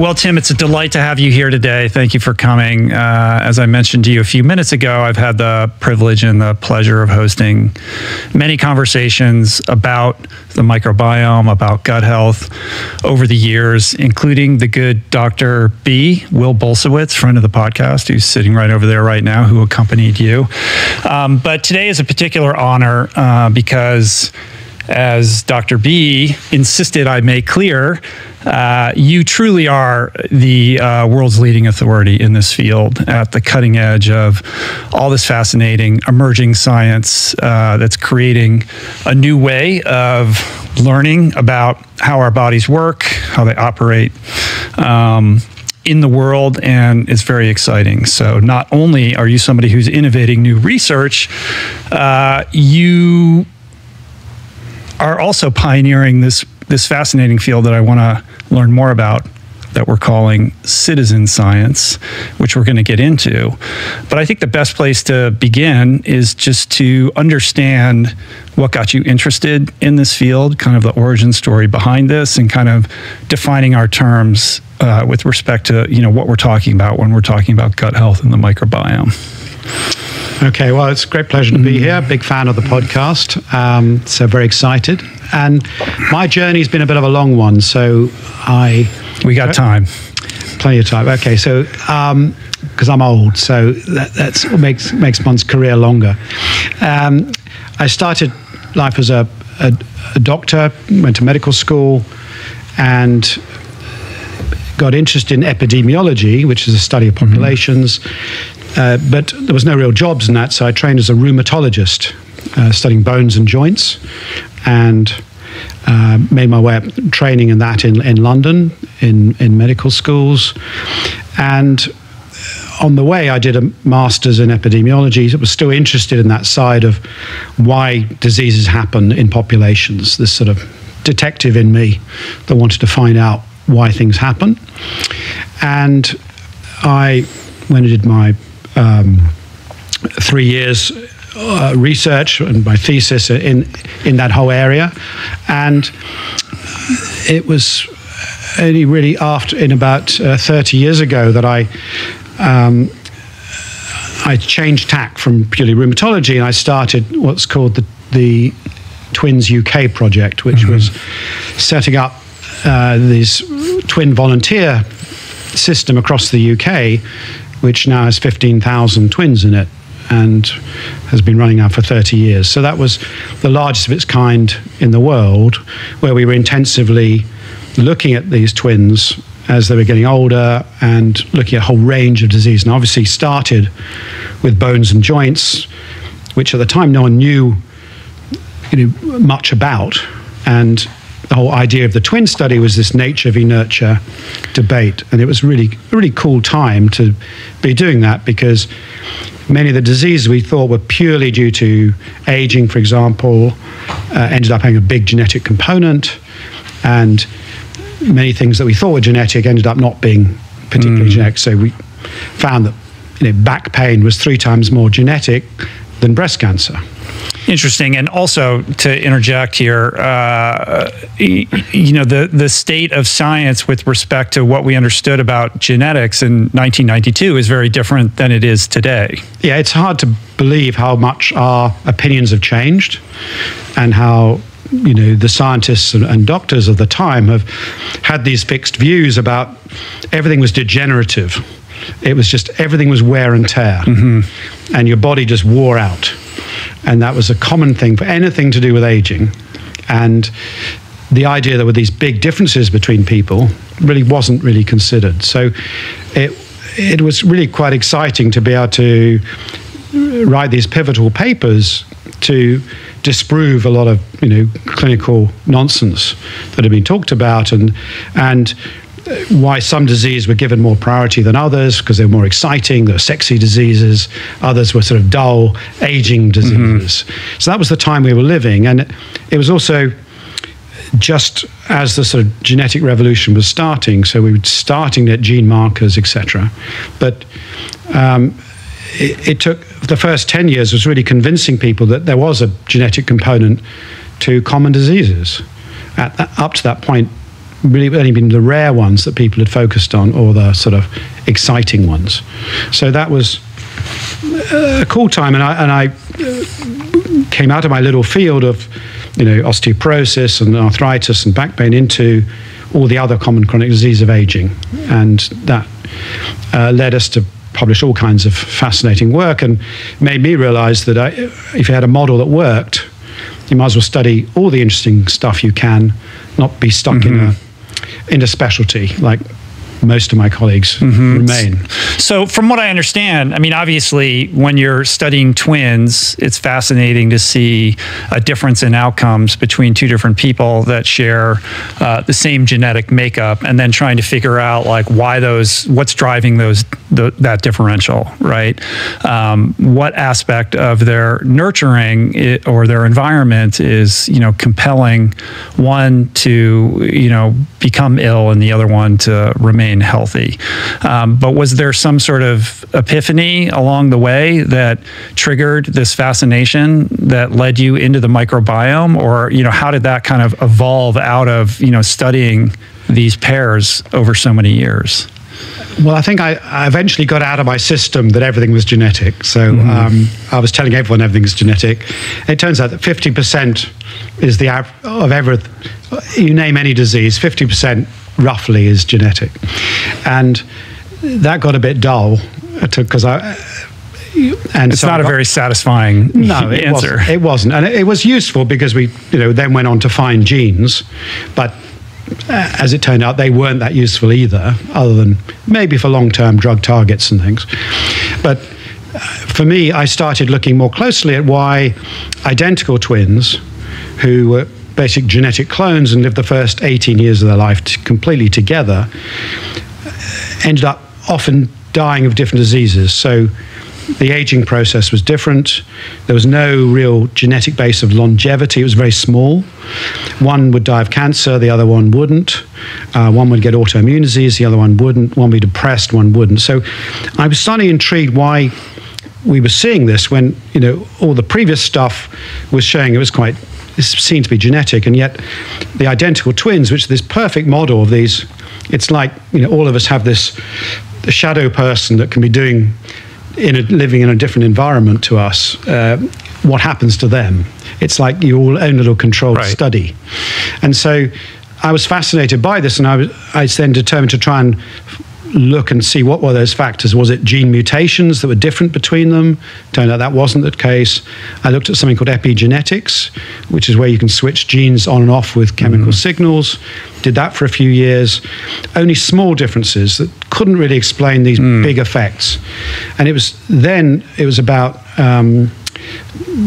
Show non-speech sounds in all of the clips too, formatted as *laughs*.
Well, Tim, it's a delight to have you here today. Thank you for coming. Uh, as I mentioned to you a few minutes ago, I've had the privilege and the pleasure of hosting many conversations about the microbiome, about gut health over the years, including the good Dr. B, Will Bulsiewicz, friend of the podcast, who's sitting right over there right now, who accompanied you. Um, but today is a particular honor uh, because as Dr. B insisted I make clear, uh, you truly are the uh, world's leading authority in this field at the cutting edge of all this fascinating emerging science uh, that's creating a new way of learning about how our bodies work, how they operate. Um, in the world and it's very exciting. So not only are you somebody who's innovating new research, uh, you are also pioneering this this fascinating field that I want to learn more about that we're calling citizen science, which we're going to get into. But I think the best place to begin is just to understand what got you interested in this field, kind of the origin story behind this, and kind of defining our terms uh, with respect to you know what we're talking about when we're talking about gut health and the microbiome. Okay, well, it's a great pleasure to be here. Big fan of the podcast. Um, so, very excited. And my journey's been a bit of a long one. So, I. We got time. Plenty of time. Okay, so. Um, because I'm old, so that that's what makes makes one's career longer. Um, I started life as a, a, a doctor, went to medical school, and got interested in epidemiology, which is a study of populations. Mm-hmm. Uh, but there was no real jobs in that, so I trained as a rheumatologist, uh, studying bones and joints, and uh, made my way up training in that in, in London, in, in medical schools. And on the way, I did a master's in epidemiology. I was still interested in that side of why diseases happen in populations, this sort of detective in me that wanted to find out why things happen. And I, when I did my um, three years uh, research and my thesis in in that whole area, and it was only really after in about uh, 30 years ago that I. Um, I changed tack from purely rheumatology and I started what's called the, the Twins UK project, which mm-hmm. was setting up uh, this twin volunteer system across the UK which now has 15,000 twins in it and has been running now for 30 years. So that was the largest of its kind in the world, where we were intensively looking at these twins as they were getting older and looking at a whole range of disease. And obviously started with bones and joints, which at the time no one knew you know, much about. And the whole idea of the twin study was this nature v nurture debate. And it was really, a really cool time to be doing that because many of the diseases we thought were purely due to aging, for example, uh, ended up having a big genetic component. And many things that we thought were genetic ended up not being particularly mm. genetic. So we found that you know, back pain was three times more genetic than breast cancer. Interesting, and also to interject here, uh, you know, the the state of science with respect to what we understood about genetics in 1992 is very different than it is today. Yeah, it's hard to believe how much our opinions have changed, and how you know the scientists and, doctors of the time have had these fixed views about everything was degenerative it was just everything was wear and tear mm-hmm. and your body just wore out and that was a common thing for anything to do with aging. And the idea that were these big differences between people really wasn't really considered. So it it was really quite exciting to be able to write these pivotal papers to disprove a lot of you know clinical nonsense that had been talked about and and why some diseases were given more priority than others because they were more exciting, they were sexy diseases, others were sort of dull, aging diseases. Mm-hmm. So that was the time we were living. And it was also just as the sort of genetic revolution was starting, so we were starting at gene markers, etc. But um, it, it, took the first 10 years was really convincing people that there was a genetic component to common diseases. That, up to that point, really only been the rare ones that people had focused on or the sort of exciting ones. So that was a cool time, and I, and I uh, came out of my little field of you know osteoporosis and arthritis and back pain into all the other common chronic disease of aging, and that uh, led us to publish all kinds of fascinating work and made me realize that I, if you had a model that worked, you might as well study all the interesting stuff you can, not be stuck mm-hmm. in a in a specialty like most of my colleagues mm-hmm. remain. So, from what I understand, I mean, obviously, when you're studying twins, it's fascinating to see a difference in outcomes between two different people that share uh, the same genetic makeup, and then trying to figure out like why those, what's driving those the, that differential, right? Um, what aspect of their nurturing it, or their environment is you know compelling one to you know become ill and the other one to remain remain healthy. Um, but was there some sort of epiphany along the way that triggered this fascination that led you into the microbiome, or you know, how did that kind of evolve out of you know studying these pairs over so many years? Well, I think I, I, eventually got out of my system that everything was genetic. So mm-hmm. um, I was telling everyone everything's genetic. It turns out that 50% is the of everything. You name any disease, 50% roughly is genetic. And that got a bit dull because uh, I. And it's so not got, a very satisfying *laughs* no, it answer. Wasn't, it wasn't, and it was useful because we, you know, then went on to find genes, but uh, as it turned out, they weren't that useful either, other than maybe for long-term drug targets and things. But uh, for me, I started looking more closely at why identical twins, who were basic genetic clones and lived the first 18 years of their life completely together, ended up often dying of different diseases. So the aging process was different. There was no real genetic base of longevity. It was very small. One would die of cancer, the other one wouldn't. Uh, one would get autoimmune disease, the other one wouldn't. One would be depressed, one wouldn't. So I was suddenly intrigued why we were seeing this when you know all the previous stuff was showing it was quite is seen to be genetic, and yet the identical twins, which is this perfect model of these, it's like you know all of us have this shadow person that can be doing in a, living in a different environment to us. Uh, what happens to them? It's like your own little controlled right. study, and so. I was fascinated by this, and I was, I was then determined to try and look and see what were those factors. Was it gene mutations that were different between them? Turned out that wasn't the case. I looked at something called epigenetics, which is where you can switch genes on and off with chemical mm. signals. Did that for a few years. Only small differences that couldn't really explain these mm. big effects. And it was then, it was about, um,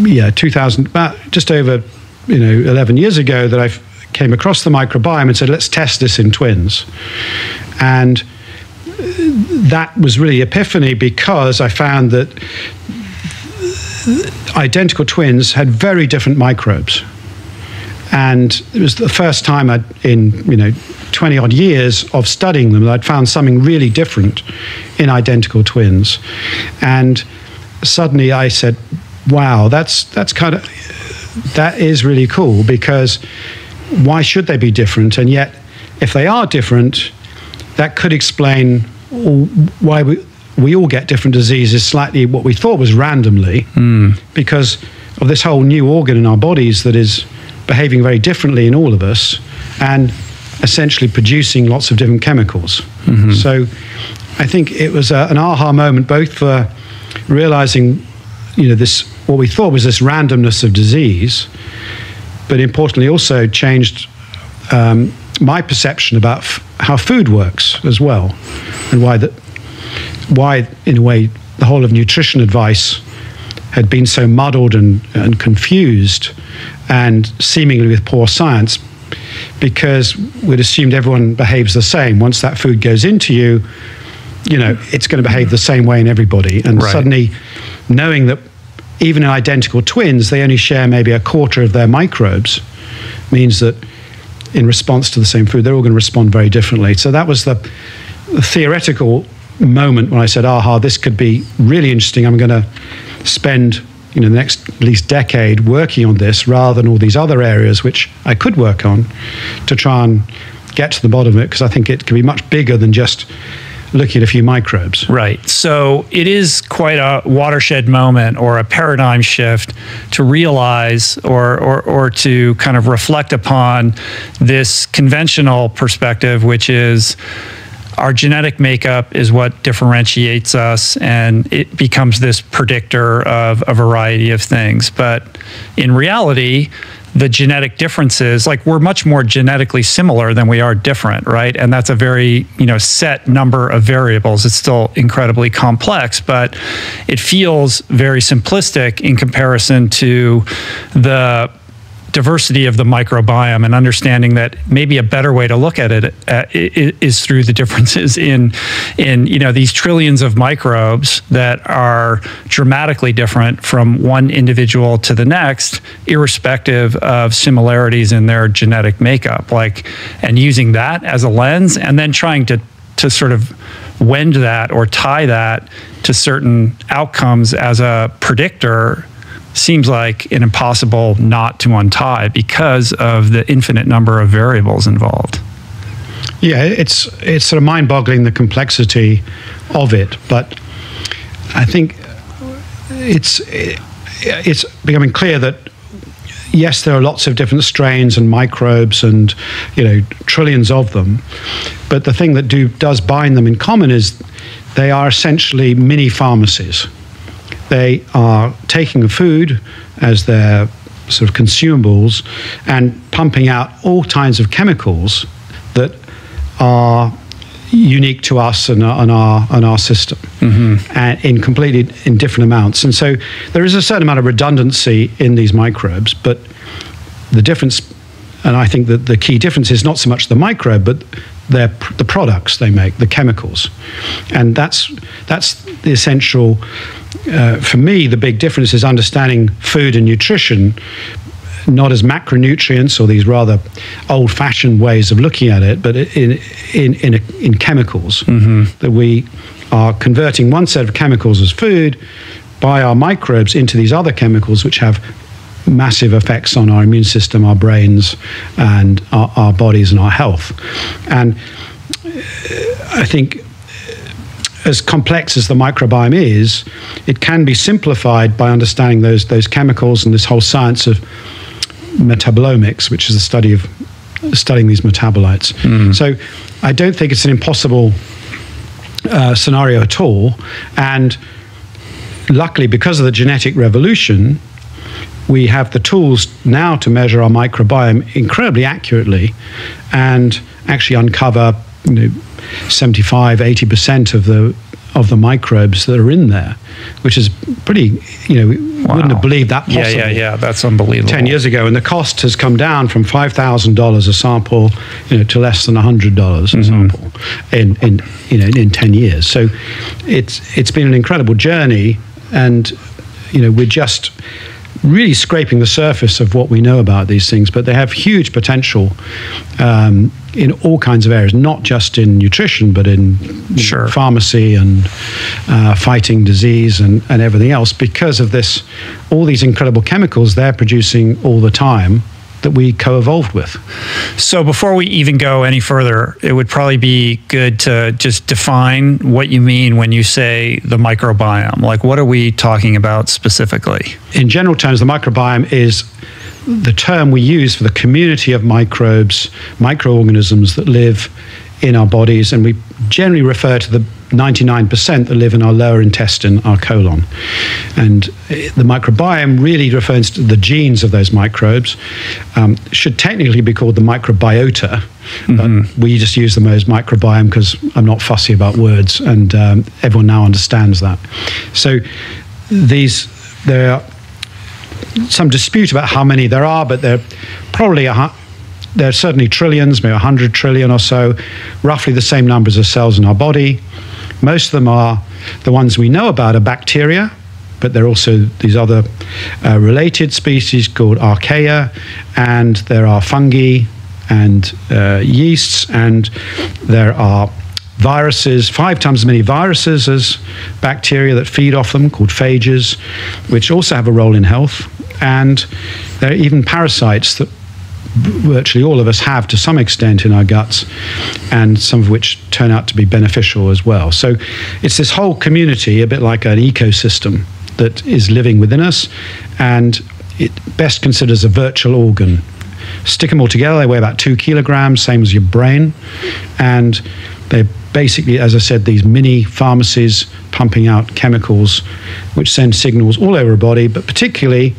yeah, 2000, about just over, you know, 11 years ago that I came across the microbiome and said, let's test this in twins. And that was really epiphany because I found that identical twins had very different microbes. And it was the first time I'd, in you know 20 odd years of studying them that I'd found something really different in identical twins. And suddenly I said, wow, that's that's kind of that is really cool because why should they be different? And yet, if they are different, that could explain why we, we all get different diseases slightly what we thought was randomly mm. because of this whole new organ in our bodies that is behaving very differently in all of us and essentially producing lots of different chemicals. Mm-hmm. So I think it was a, an aha moment both for realizing you know this what we thought was this randomness of disease but importantly also changed um, my perception about f- how food works as well, and why that why in a way the whole of nutrition advice had been so muddled and, and confused and seemingly with poor science because we'd assumed everyone behaves the same. Once that food goes into you, you know, it's going to behave the same way in everybody. And right. suddenly knowing that even in identical twins, they only share maybe a quarter of their microbes means that in response to the same food, they're all going to respond very differently. So that was the, the theoretical moment when I said, aha, this could be really interesting. I'm going to spend you know, the next at least decade working on this rather than all these other areas which I could work on to try and get to the bottom of it because I think it can be much bigger than just looking at a few microbes. Right. So it is quite a watershed moment or a paradigm shift to realize or, or, or to kind of reflect upon this conventional perspective, which is our genetic makeup is what differentiates us and it becomes this predictor of a variety of things. But in reality, the genetic differences like we're much more genetically similar than we are different right? And that's a very you know set number of variables. It's still incredibly complex but it feels very simplistic in comparison to the diversity of the microbiome and understanding that maybe a better way to look at it uh, is through the differences in in you know these trillions of microbes that are dramatically different from one individual to the next irrespective of similarities in their genetic makeup. Like and using that as a lens and then trying to to sort of wend that or tie that to certain outcomes as a predictor seems like an impossible knot to untie because of the infinite number of variables involved. Yeah, it's it's sort of mind-boggling the complexity of it, but I think it's it's becoming clear that yes, there are lots of different strains and microbes and you know trillions of them, but the thing that do does bind them in common is they are essentially mini pharmacies they are taking food as their sort of consumables and pumping out all kinds of chemicals that are unique to us and, and our and our system mm-hmm. and in completely in different amounts and so there is a certain amount of redundancy in these microbes but the difference and I think that the key difference is not so much the microbe but their the products they make the chemicals and that's that's the essential uh, for me, the big difference is understanding food and nutrition, not as macronutrients or these rather old-fashioned ways of looking at it, but in in in, a, in chemicals mm-hmm. that we are converting one set of chemicals as food by our microbes into these other chemicals which have massive effects on our immune system, our brains, and our, our bodies and our health. And uh, I think as complex as the microbiome is, it can be simplified by understanding those those chemicals and this whole science of metabolomics, which is the study of studying these metabolites. Mm. So I don't think it's an impossible uh, scenario at all. And luckily, because of the genetic revolution, we have the tools now to measure our microbiome incredibly accurately and actually uncover you know, 75, 80% of the of the microbes that are in there, which is pretty, you know, wow. wouldn't have believed that possible. Yeah, yeah, yeah, that's unbelievable. 10 years ago. And the cost has come down from $5,000 a sample, you know, to less than $100 a mm-hmm. sample in, in, you know, in 10 years. So it's, it's been an incredible journey. And, you know, we're just, really scraping the surface of what we know about these things, but they have huge potential um, in all kinds of areas, not just in nutrition, but in sure. pharmacy and uh, fighting disease and, and everything else because of this, all these incredible chemicals they're producing all the time that we co-evolved with. So before we even go any further, it would probably be good to just define what you mean when you say the microbiome. Like what are we talking about specifically? In general terms, the microbiome is the term we use for the community of microbes, microorganisms that live in our bodies, and we generally refer to the 99% that live in our lower intestine, our colon. And the microbiome really refers to the genes of those microbes. Um, should technically be called the microbiota, mm-hmm. but we just use them as microbiome because I'm not fussy about words, and um, everyone now understands that. So these, there are some dispute about how many there are, but there are probably a there are certainly trillions, maybe 100 trillion or so, roughly the same numbers of cells in our body. Most of them are the ones we know about are bacteria, but there are also these other uh, related species called archaea, and there are fungi and uh, yeasts, and there are viruses, five times as many viruses as bacteria that feed off them, called phages, which also have a role in health. And there are even parasites that virtually all of us have to some extent in our guts, and some of which turn out to be beneficial as well. So it's this whole community, a bit like an ecosystem, that is living within us, and it best considers a virtual organ. Stick them all together, they weigh about two kilograms, same as your brain, and they're basically, as I said, these mini pharmacies pumping out chemicals which send signals all over a body, but particularly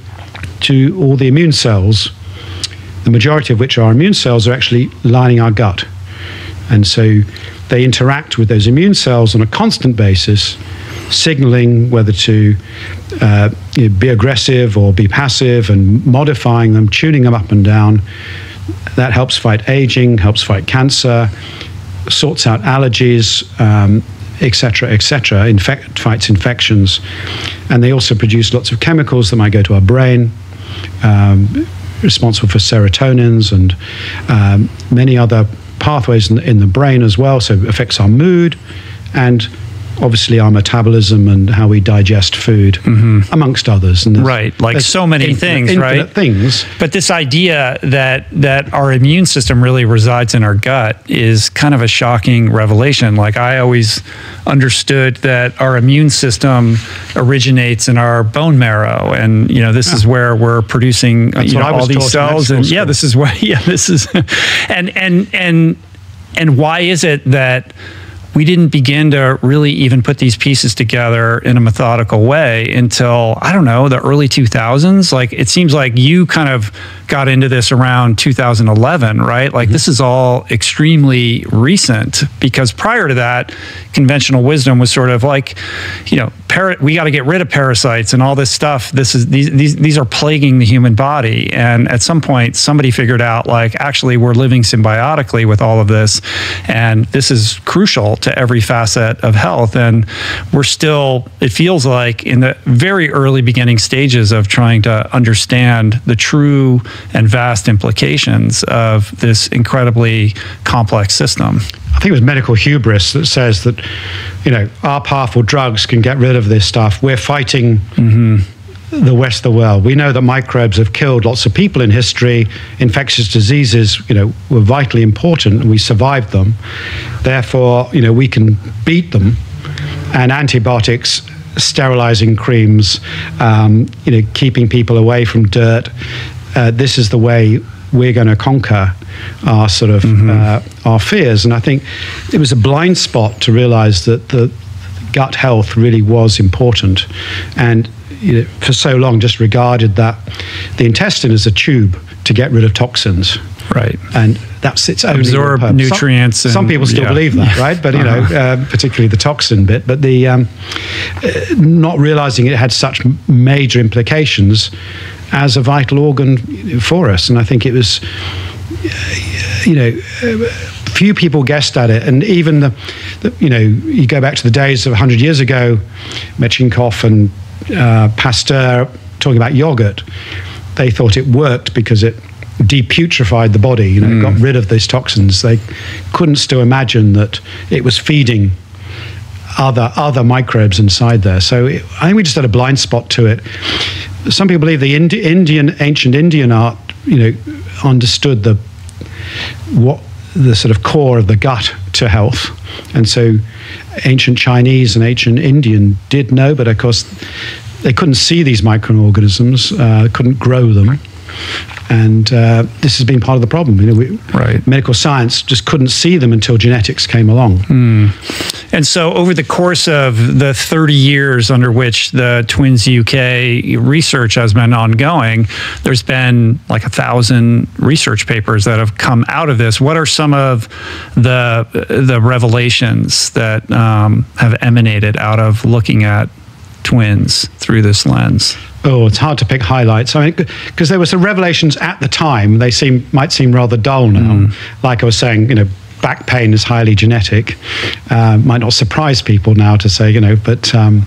to all the immune cells, the majority of which are immune cells, are actually lining our gut. And so they interact with those immune cells on a constant basis, signaling whether to uh, you know, be aggressive or be passive and modifying them, tuning them up and down. That helps fight aging, helps fight cancer, sorts out allergies, etc., um, etc., infect, fights infections. And they also produce lots of chemicals that might go to our brain um, responsible for serotonins and um, many other pathways in, in the brain as well. So it affects our mood and obviously our metabolism and how we digest food, mm-hmm. amongst others. And right, like so many infinite, things, infinite right? Things. But this idea that that our immune system really resides in our gut is kind of a shocking revelation. Like I always understood that our immune system originates in our bone marrow, and you know this yeah. is where we're producing you know, all these cells, and school. yeah, this is why *laughs* yeah, this is, *laughs* and and and and why is it that we didn't begin to really even put these pieces together in a methodical way until I don't know the early 2000s. Like it seems like you kind of got into this around 2011, right? Like mm-hmm. this is all extremely recent because prior to that, conventional wisdom was sort of like, you know, we got to get rid of parasites and all this stuff. This is these these these are plaguing the human body, and at some point, somebody figured out like actually we're living symbiotically with all of this, and this is crucial to every facet of health. And we're still, it feels like, in the very early beginning stages of trying to understand the true and vast implications of this incredibly complex system. I think it was medical hubris that says that, you know, our powerful drugs can get rid of this stuff. We're fighting mm-hmm. the West of the world. We know that microbes have killed lots of people in history. Infectious diseases, you know, were vitally important, and we survived them. Therefore, you know, we can beat them. And antibiotics sterilizing creams, um, you know, keeping people away from dirt. Uh, this is the way we're going to conquer our sort of mm-hmm. uh, our fears. And I think it was a blind spot to realize that the gut health really was important, and you know, for so long just regarded that the intestine as a tube to get rid of toxins. Right. And that's its only absorb nutrients. Some, and, some people still yeah. believe that, *laughs* right? But you uh-huh. know, uh, particularly the toxin bit. But the um, uh, not realizing it had such major implications as a vital organ for us, and I think it was, you know. few people guessed at it, and even the, the, you know, you go back to the days of 100 years ago, Metchnikoff and uh, Pasteur talking about yogurt. They thought it worked because it deputrified the body, you know, mm. got rid of those toxins. They couldn't still imagine that it was feeding other other microbes inside there. So it, I think we just had a blind spot to it. Some people believe the Indi- Indian ancient Indian art, you know, understood the what the sort of core of the gut to health, and so ancient Chinese and ancient Indian did know, but of course they couldn't see these microorganisms, uh, couldn't grow them and uh, this has been part of the problem. You know, we, right. medical science just couldn't see them until genetics came along. Mm. And so, over the course of the 30 years under which the Twins UK research has been ongoing, there's been like a thousand research papers that have come out of this. What are some of the the revelations that um, have emanated out of looking at twins through this lens? Oh, it's hard to pick highlights. I mean, because there were some revelations at the time. They seem might seem rather dull now. Mm. Like I was saying, you know, back pain is highly genetic. Uh, might not surprise people now to say, you know, but um,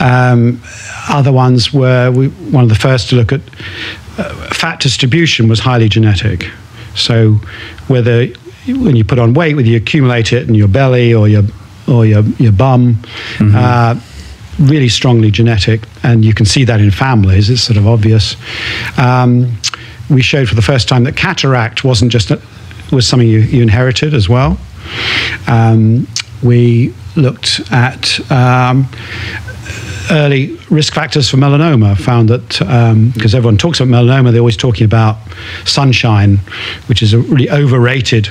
um, other ones were we, one of the first to look at uh, fat distribution was highly genetic. So whether when you put on weight, whether you accumulate it in your belly or your or your your bum. Mm-hmm. Uh, really strongly genetic, and you can see that in families. It's sort of obvious. Um, we showed for the first time that cataract wasn't just a, was something you, you inherited as well. Um, we looked at um, early risk factors for melanoma. Found that because um, everyone talks about melanoma, they're always talking about sunshine, which is a really overrated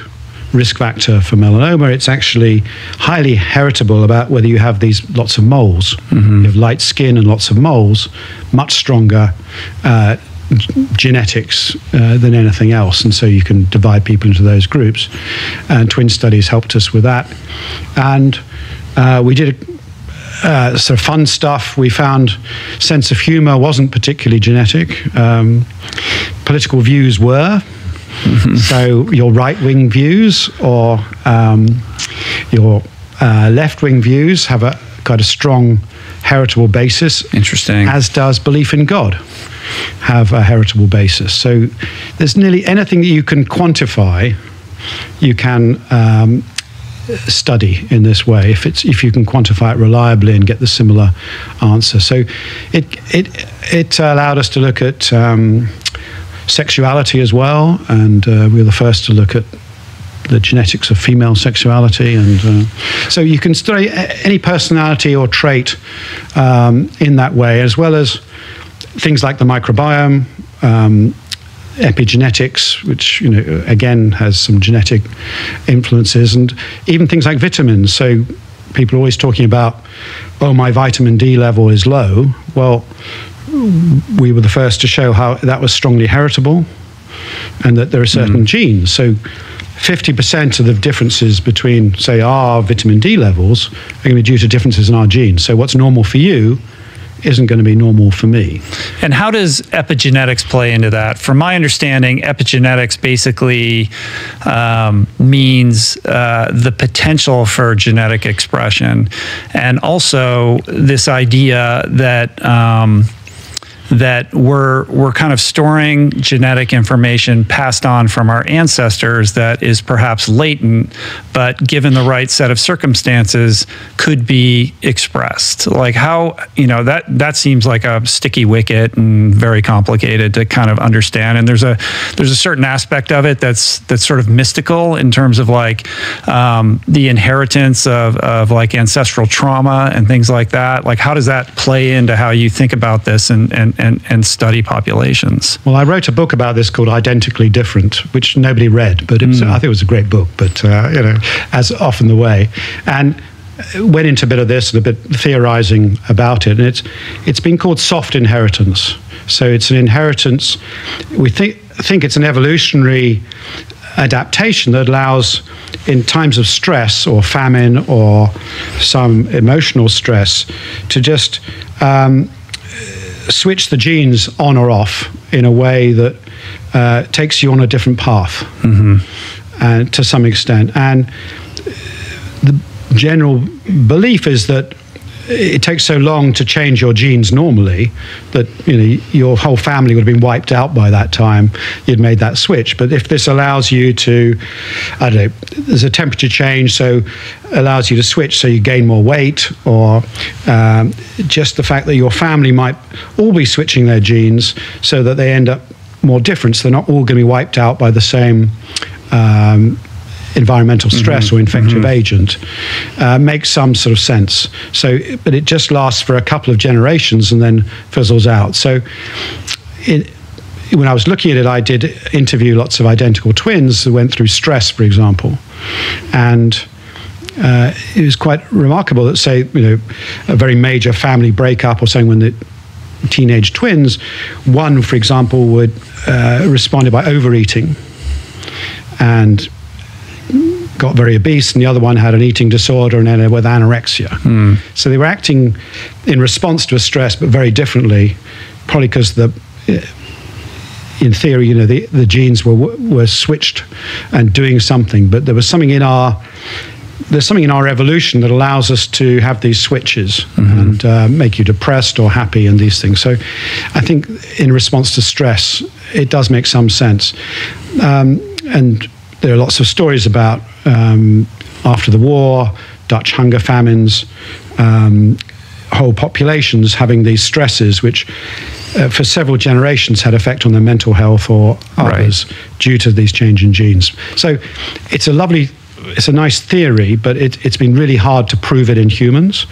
risk factor for melanoma. It's actually highly heritable about whether you have these lots of moles. Mm-hmm. You have light skin and lots of moles, much stronger. Uh, genetics uh, than anything else, and so you can divide people into those groups. And twin studies helped us with that, and uh, we did uh, sort of fun stuff. We found sense of humor wasn't particularly genetic. Um, political views were. Mm-hmm. So your right wing views or um, your uh, left wing views have a quite a strong heritable basis. Interesting. As does belief in God have a heritable basis. So there's nearly anything that you can quantify, you can um, study in this way if it's if you can quantify it reliably and get the similar answer. So it it it allowed us to look at um, sexuality as well, and uh, we were the first to look at the genetics of female sexuality, and uh, so you can study any personality or trait um, in that way, as well as things like the microbiome. Um, epigenetics, which you know again has some genetic influences, and even things like vitamins. So people are always talking about, oh, my vitamin D level is low. Well, we were the first to show how that was strongly heritable, and that there are certain mm. genes. So. 50% of the differences between, say, our vitamin D levels are going to be due to differences in our genes. So, what's normal for you isn't going to be normal for me. And how does epigenetics play into that? From my understanding, epigenetics basically um, means uh, the potential for genetic expression, and also this idea that. Um, that we're we're kind of storing genetic information passed on from our ancestors that is perhaps latent, but given the right set of circumstances, could be expressed. Like how you know that that seems like a sticky wicket and very complicated to kind of understand. And there's a there's a certain aspect of it that's that's sort of mystical in terms of like um, the inheritance of of like ancestral trauma and things like that. Like how does that play into how you think about this and and and, and study populations. Well, I wrote a book about this called Identically Different, which nobody read, but was, mm. I think it was a great book, but, uh, you know, as often the way. And went into a bit of this and a bit theorizing about it. And it's, it's been called soft inheritance. So it's an inheritance, we think, think it's an evolutionary adaptation that allows in times of stress or famine or some emotional stress to just um, switch the genes on or off in a way that uh, takes you on a different path mm-hmm. and to some extent. And the general belief is that it takes so long to change your genes normally that you know your whole family would have been wiped out by that time you'd made that switch. But if this allows you to i don't know there's a temperature change so allows you to switch so you gain more weight or um, just the fact that your family might all be switching their genes so that they end up more different so they're not all going to be wiped out by the same um, environmental stress mm-hmm. or infective mm-hmm. agent uh, makes some sort of sense. So, but it just lasts for a couple of generations and then fizzles out. So, it, when I was looking at it, I did interview lots of identical twins who went through stress, for example, and. Uh, it was quite remarkable that, say, you know, a very major family breakup or something when the teenage twins, one, for example, would uh, responded by overeating, and got very obese, and the other one had an eating disorder and ended with anorexia. Mm. So they were acting in response to a stress, but very differently, probably because the uh, in theory, you know, the, the genes were were switched and doing something, but there was something in our there's something in our evolution that allows us to have these switches mm-hmm. and uh, make you depressed or happy and these things. So I think in response to stress, it does make some sense. Um, and there are lots of stories about um, after the war, Dutch hunger famines, um, whole populations having these stresses, which uh, for several generations had effect on their mental health or others right. due to these change in genes. So it's a lovely it's a nice theory, but it, has been really hard to prove it in humans.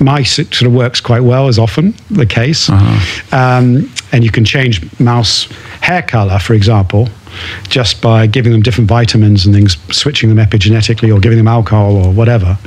Mice, it sort of works quite well, is often the case. Uh-huh. Um, and you can change mouse hair color, for example, just by giving them different vitamins and things, switching them epigenetically or giving them alcohol or whatever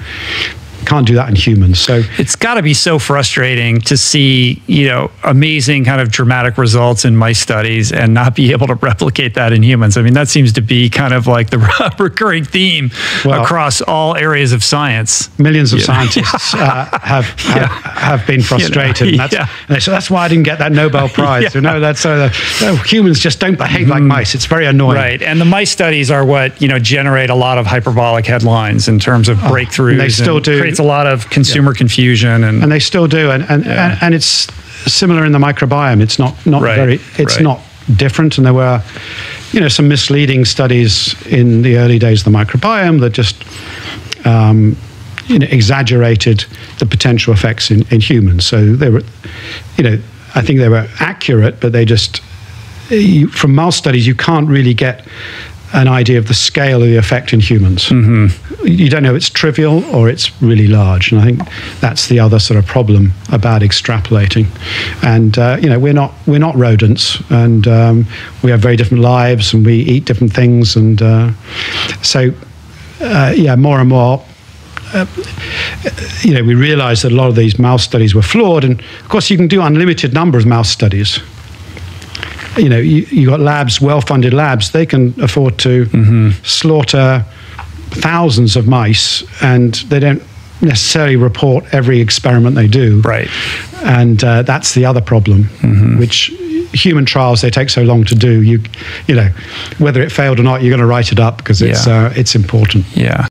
can't do that in humans. So it's got to be so frustrating to see, you know, amazing kind of dramatic results in mice studies and not be able to replicate that in humans. I mean, that seems to be kind of like the *laughs* recurring theme well, across all areas of science. Millions of yeah. scientists uh, *laughs* have, have, yeah. have been frustrated, you know, that's, yeah. so that's why I didn't get that Nobel *laughs* Prize. You know, that's uh, no, humans just don't behave mm. like mice. It's very annoying. Right, and the mice studies are what you know generate a lot of hyperbolic headlines in terms of breakthroughs. Oh, they still do creates a lot of consumer yeah. confusion, and and they still do, and and, yeah. and, and it's similar in the microbiome. It's not not right. very. It's right. not different, and there were, you know, some misleading studies in the early days of the microbiome that just. Um, you know, exaggerated the potential effects in, in humans. So they were, you know, I think they were accurate, but they just, you, from mouse studies, you can't really get an idea of the scale of the effect in humans. Mm-hmm. You don't know if it's trivial or it's really large, and I think that's the other sort of problem about extrapolating. And uh, you know, we're not we're not rodents, and um, we have very different lives, and we eat different things, and uh, so uh, yeah, more and more. Uh, you know, we realized that a lot of these mouse studies were flawed, and of course, you can do unlimited number of mouse studies you know, you, you got labs, well-funded labs, they can afford to mm-hmm. slaughter thousands of mice, and they don't necessarily report every experiment they do. Right. And uh, that's the other problem, mm-hmm. which human trials they take so long to do. You, you know, whether it failed or not, you're going to write it up because it's yeah. uh, it's important. Yeah.